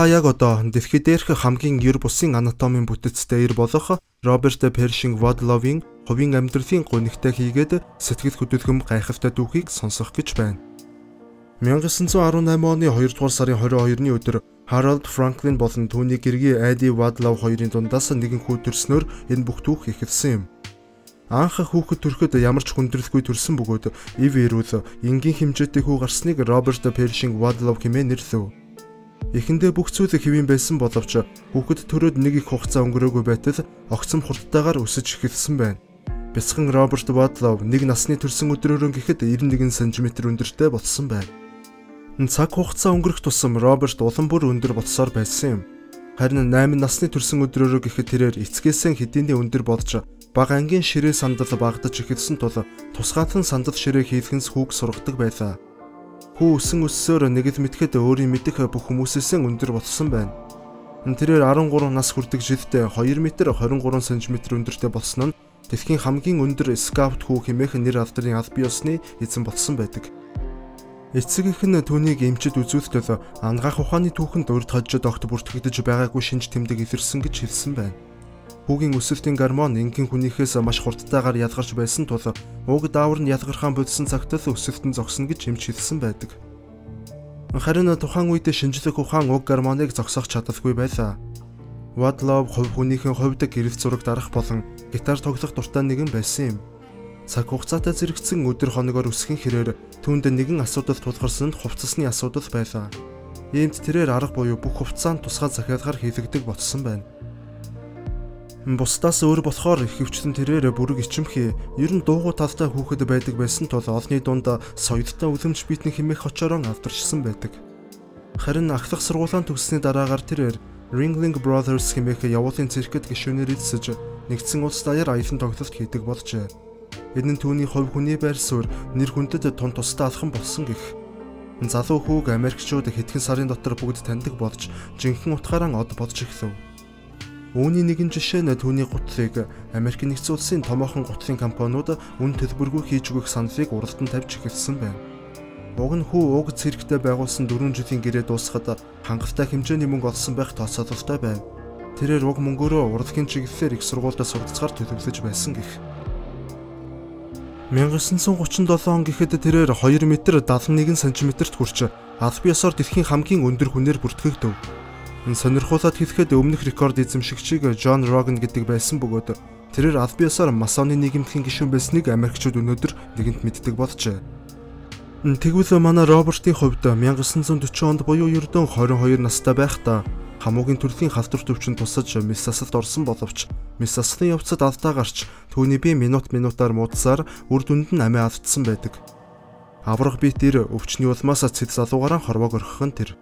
Та яг одоо дэлхийд дээрх хамгийн ер бусын анатомийн бүтэцтэй ир болох Роберт Першинг Водловын хувийн амьдралын гунигтай хийгээд сэтгэл хөдлөм гайхалтай дүүхийг сонсох гэж байна. 1918 оны 2 дугаар сарын 22-ны өдөр Харалд Франклин болон түүний гэргийн Айди Вадлов хоёрын дундаас нэгэн хүү төрснөөр энэ бүх түүх эхэлсэн юм. Анх хүүхэд төрөхөд ямар ч хүндрэлгүй төрсэн бөгөөд ив ирүүл энгийн хэмжээтэй хүү гарсныг Роберт Першинг Вадлов хэмээн нэрлэв. Эхэндээ бүх зүйл хэвэн байсан боловч хүүхэд төрөөд нэг их хугацаа өнгөрөөгүй байтал огцом хурдтайгаар өсөж эхэлсэн байна. Бяцхан Роберт Вадлов нэг насны төрсөн өдрөөрөө гэхэд 91 см өндөртэй болсон байна. Цаг хугацаа өнгөрөх тусам Роберт улам бүр өндөр болсоор байсан юм. Харин 8 насны төрсөн өдрөөрөө гэхэд тэрээр эцгээсээ хэдийний өндөр болж бага ангийн ширээ сандал багтаж эхэлсэн тул тусгаалan сандал ширээ хийлгэнс хүүг сургадаг байлаа. Хүү өсөн өссөөр нэг л мэдхэд өөрийн мэдэх бүх хүмүүсээс өндөр болсон байна. Тэрээр 13 нас хүрдэг жилдээ 2 м 23 см өндөртэй болсон нь дэлхийн хамгийн өндөр скаут хүү хэмээх нэр алдрын аль биесны эзэн болсон байдаг. Эцэг их нь түүнийг эмчид үзүүлтэл ангаах ухааны түүхэнд урд хожид огт бүртгэгдэж байгаагүй шинж тэмдэг илэрсэн гэж хэлсэн байна. Хүүгийн өсөлтийн гормон энгийн хүнийхээс маш хурдтайгаар ялгарч байсан тул уг даавар нь ялгархан бодсон цагт л өсөлтөн зогсно гэж эмч хэлсэн байдаг. Харин тухайн үед шинжлэх ухаан уг гормоныг зогсоох чадалгүй байлаа. Вадлов хувь хүнийхэн хувьд гэрэл зураг дарах болон гитар тоглох дуртай нэгэн байсан юм. Цаг хугацаатай зэрэгцэн өдөр хоногоор өсгөн хэрээр түүнд нэгэн асуудал тулгарсанд хувцасны асуудал байлаа. Иймд тэрээр арга буюу бүх хувцаанд тусгай захиалгаар хийлэгдэг болсон байна. Бусдаас өөр болохоор их хвчлэн тэрээр бүрэг ичимхий ер нь дуугу талтай хүүхэд байдаг байсан тул олны дунд соёлтой үлэмж биетэн химэх очорон алдаршсан байдаг. Харин ахлах сургуулаанд төгссөний дараагаар тэрээр Ringling Brothers хэмээх явуулын циркэд гишүүнээр эзсэж нэгдсэн улс даяар аялан тоглолт хийдэг болжээ. Энэ нь түүний хувь хүний байр суурь нэр хүндэд тун тустай алхам болсон гэх. Залуу хүүг Америкчууд хэдхэн сарын дотор бүгд таньдаг болж жинхэнэ утгаараа од бодж эхлэв. Үүний нэгэн жишээ нь түүний гутлыг Америк нэгдсэн улсын томоохон гутлын компаниуд үн төлбөргүй хийж өгөх саналыг уралдан тавьж эхэлсэн байна. Уг нь хүү уг цэрэгтээ байгуулсан 4 жилийн гэрээ дуусахад хангалттай хэмжээний мөнгө олсон байх тооцоололтой байв. Тэрээр уг мөнгөөрөө урлагийн чиглэлээр их сургуульд суралцахаар төлөвлөж байсан гэх. 1937 он гэхэд тэрээр 2 м 71 см-т хүрч аль биесоор дэлхийн хамгийн өндөр хүнээр бүртгэгдэв. Сонирхуулаад хэлэхэд өмнөх рекорд эзэмшигчийг Джон Роган гэдэг байсан бөгөөд тэрээр аль биесаар масоны нийгэмдхийн гишүүн байсныг Америкчууд өнөөдөр нэгэнт мэддэг болжээ. Тэгвэл манай Робертийн хувьд 1940 онд буюу ердөө 22 настай байхдаа хамуугийн төрлийн халдвар төвчөнд тусаж Миссасалд орсон боловч Миссаслын явцад алдаа гарч түүний бие минут минутаар муудсаар үр дүнд нь амиа алдсан байдаг. Аврах биетэр өвчний улмаас цэд залуугаараа хорвоог орхих нь тэр.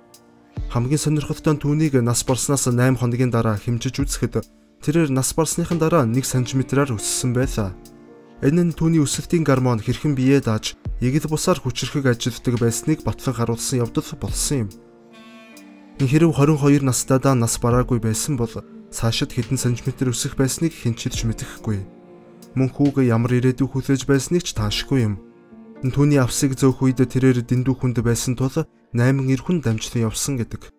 Хамгийн сонирхолтой нь түүнийг нас барснаас 8 хоногийн дараа хэмжиж үзэхэд тэрээр нас барсныхан дараа 1 см-аар өссөн байлаа. Энэ нь түүний өсөлтийн гормон хэрхэн биеэ дааж эгэл бусаар хүчрэхэг ажилтдаг байсныг батлан харуулсан явдал болсон юм. Хэрв 22 настайдаа нас бараагүй байсан бол цаашид хэдэн сантиметр өсөх байсныг хинчилж мэдэхгүй. Мөн хүүгээ ямар ирээдүй хүлээж байсныг ч таашгүй юм. Түүний авсыг зөөх үед тэрээр дэндүү хүнд байсан тул 8 эр хүн дамжлан явсан гэдэг.